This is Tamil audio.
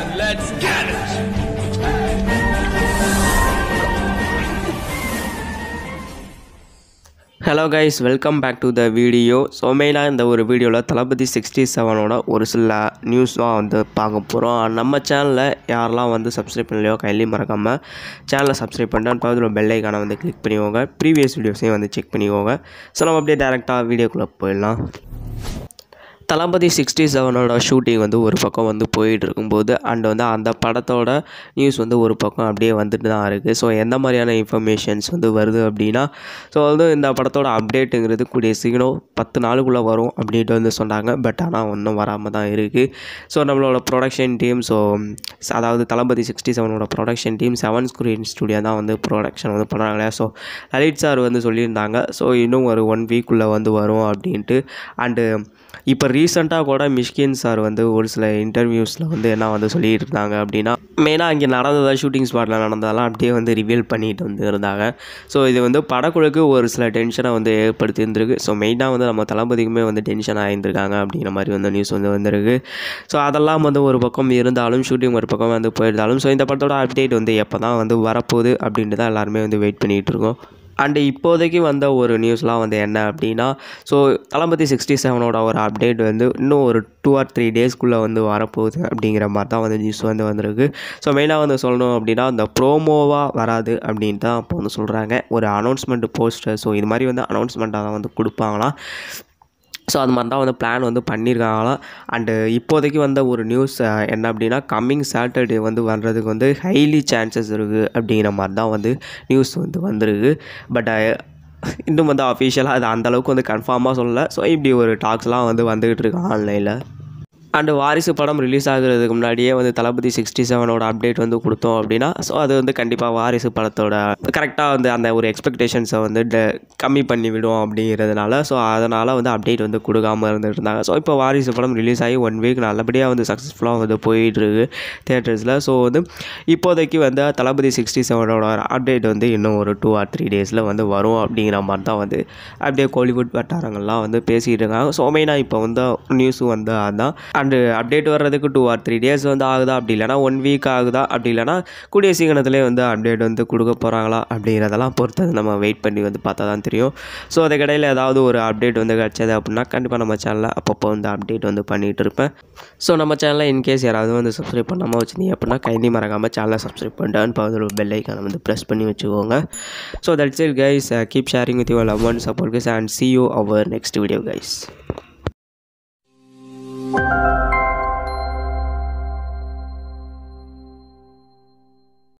and let's get it! Hello guys welcome back to the video so இந்த ஒரு வீடியோவில் தளபதி சிக்ஸ்டி செவனோட ஒரு சில நியூஸ்லாம் வந்து பார்க்க போகிறோம் நம்ம சேனலில் யாரெல்லாம் வந்து சப்ஸ்கிரைப் பண்ணலையோ கையிலையும் மறக்காமல் சேனலை சப்ஸ்கிரைப் பண்ணிட்டு பக்கத்தில் பெல் ஐக்கானை வந்து கிளிக் பண்ணிக்கோங்க. ப்ரீவியஸ் வீடியோஸையும் வந்து செக் பண்ணிக்கோங்க. ஸோ நம்ம அப்படியே டேரெக்டாக வீடியோக்குள்ளே போயிடலாம். தளபதி சிக்ஸ்டி செவனோட ஷூட்டிங் வந்து ஒரு பக்கம் வந்து போயிட்டு இருக்கும்போது அண்ட் வந்து அந்த படத்தோட நியூஸ் வந்து ஒரு பக்கம் அப்படியே வந்துட்டு தான் இருக்குது ஸோ எந்த மாதிரியான இன்ஃபர்மேஷன்ஸ் வந்து வருது அப்படின்னா ஸோ வந்து இந்த படத்தோட அப்டேட்டுங்கிறது கூடிய சீக்கிரம் பத்து நாளுக்குள்ளே வரும் அப்படின்ட்டு வந்து சொன்னாங்க. பட் ஆனால் ஒன்றும் வராமல் தான் இருக்குது ஸோ நம்மளோட ப்ரொடக்ஷன் டீம் ஸோ அதாவது Thalapathy sixty செவனோட production team Seven Screen Studio தான் வந்து ப்ரொடக்ஷன் வந்து பண்ணுறாங்க ஸோ லலித் சார் வந்து சொல்லியிருந்தாங்க. ஸோ இன்னும் ஒரு ஒன் வீக்குள்ளே வந்து வரும் அப்படின்ட்டு. அண்டு இப்போ ரீசெண்டாக கூட மிஷ்கின் சார் வந்து ஒரு சில இன்டர்வியூஸில் வந்து என்ன வந்து சொல்லிட்டு இருந்தாங்க அப்படின்னா மெயினாக அங்கே நடந்ததாக ஷூட்டிங் ஸ்பாட்டில் நடந்ததெல்லாம் அப்படியே வந்து ரிவீல் பண்ணிட்டு வந்து இருந்தாங்க ஸோ இது வந்து படக்குழுக்கு ஒரு சில டென்ஷனை வந்து ஏற்படுத்தி இருந்திருக்கு ஸோ மெயினாக வந்து நம்ம தளபதிக்குமே வந்து டென்ஷன் ஆகியிருந்திருக்காங்க அப்படிங்கிற மாதிரி வந்து நியூஸ் வந்து வந்திருக்கு. ஸோ அதெல்லாம் வந்து ஒரு பக்கம் இருந்தாலும் ஷூட்டிங் ஒரு பக்கம் வந்து போயிருந்தாலும் ஸோ இந்த படத்தோட அப்டேட் வந்து எப்போ தான் வந்து வரப்போகுது அப்படின்ட்டு தான் எல்லாருமே வந்து வெயிட் பண்ணிகிட்டு இருக்கோம். அண்டு இப்போதைக்கு வந்த ஒரு நியூஸ்லாம் வந்து என்ன அப்படின்னா ஸோ தளபதி சிக்ஸ்டி செவனோட ஒரு அப்டேட் வந்து இன்னும் ஒரு டூ ஆர் த்ரீ டேஸ்க்குள்ளே வந்து வரப்போகுது அப்படிங்கிற மாதிரி தான் வந்து நியூஸ் வந்து வந்திருக்கு. ஸோ மெயினாக வந்து சொல்லணும் அப்படின்னா அந்த ப்ரோமோவாக வராது அப்படின்ட்டு தான் அப்போ வந்து சொல்கிறாங்க ஒரு அனௌன்ஸ்மெண்ட் போஸ்டர் ஸோ இது மாதிரி வந்து அனௌன்ஸ்மெண்ட்டாக தான் வந்து கொடுப்பாங்களாம். ஸோ அது மாதிரி தான் வந்து பிளான் வந்து பண்ணியிருக்காங்களாம் அண்டு இப்போதைக்கு வந்த ஒரு நியூஸ் என்ன அப்படின்னா கம்மிங் சாட்டர்டே வந்து வர்றதுக்கு வந்து ஹைலி சான்சஸ் இருக்குது அப்படிங்கிற மாதிரி தான் வந்து நியூஸ் வந்து வந்திருக்கு. பட் இன்னும் வந்து அஃபிஷியலாக அது அந்தளவுக்கு வந்து கன்ஃபார்மாக சொல்லலை. ஸோ இப்படி ஒரு டாக்ஸ்லாம் வந்து வந்துக்கிட்டு இருக்கு ஆன்லைனில் அண்டு வாரிசு படம் ரிலீஸ் ஆகுறதுக்கு முன்னாடியே வந்து தளபதி சிக்ஸ்டி செவனோட அப்டேட் வந்து கொடுத்தோம் அப்படின்னா ஸோ அது வந்து கண்டிப்பாக வாரிசு படத்தோட கரெக்டாக வந்து அந்த ஒரு எக்ஸ்பெக்டேஷன்ஸை வந்து ட கம்மி பண்ணி விடும் அப்படிங்கிறதுனால ஸோ அதனால் வந்து அப்டேட் வந்து கொடுக்காமல் இருந்துட்டு இருந்தாங்க ஸோ இப்போ வாரிசு படம் ரிலீஸ் ஆகி ஒன் வீக் நல்லபடியாக வந்து சக்ஸஸ்ஃபுல்லாக வந்து போயிட்டுருக்கு தேட்டர்ஸில் ஸோ வந்து இப்போதைக்கு வந்து தளபதி சிக்ஸ்டி செவனோட அப்டேட் வந்து இன்னும் ஒரு டூ ஆர் த்ரீ டேஸில் வந்து வரும் அப்படிங்கிற மாதிரி தான் வந்து அப்படியே கோலிவுட் வட்டாரங்கள்லாம் வந்து பேசிகிட்டு இருக்காங்க. ஸோ மெயினாக இப்போ வந்து நியூஸும் வந்து அதுதான் அண்டு அப்டேட் வர்றதுக்கு டூ ஆர் த்ரீ டேஸ் வந்து ஆகுதா? அப்படி இல்லைனா ஒன் வீக் ஆகுதா? அப்படி இல்லைனா கூடிய சீக்கிரத்துலேயே வந்து அப்டேட் வந்து கொடுக்க போகிறாங்களா அப்படிங்கிறதெல்லாம் பொறுத்து நம்ம வெயிட் பண்ணி வந்து பார்த்தா தான் தெரியும். ஸோ அதுக்கடையில் ஏதாவது ஒரு அப்டேட் வந்து கிடச்சது அப்படின்னா கண்டிப்பாக நம்ம சேனலில் அப்பப்போ வந்து அப்டேட் வந்து பண்ணிகிட்டு இருப்பேன். ஸோ நம்ம சேனலில் இன்கேஸ் யாராவது வந்து சப்ஸ்கிரைப் பண்ணாமல் வச்சுருந்தீங்க அப்படின்னா கைந்தி மறக்காமல் சேனலை சப்ஸ்கிரைப் பண்ணிட்டு பக்கத்தில் ஒரு பெல் ஐக்கானை வந்து ப்ரெஸ் பண்ணி வச்சுக்கோங்க. So that's it guys keep sharing with your love and support guys and see you our next video guys